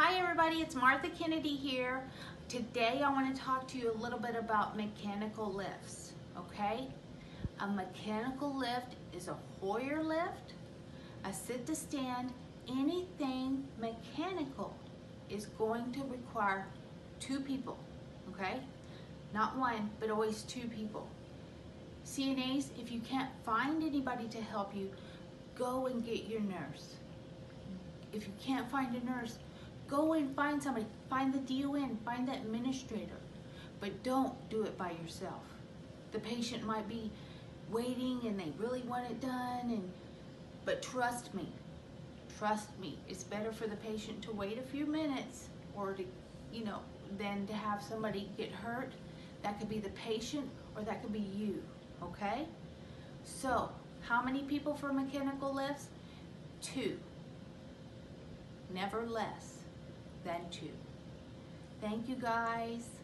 Hi everybody, it's Martha Kennedy here. Today I want to talk to you a little bit about mechanical lifts, okay? A mechanical lift is a Hoyer lift, a sit to stand, anything mechanical is going to require two people, okay? Not one, but always two people. CNAs, if you can't find anybody to help you, go and get your nurse. If you can't find a nurse, go and find somebody. Find the DON, find the administrator. But don't do it by yourself. The patient might be waiting and they really want it done and but trust me, trust me, it's better for the patient to wait a few minutes or to, you know, than to have somebody get hurt. That could be the patient or that could be you, okay? So, how many people for mechanical lifts? Two. Never less than two. Thank you guys.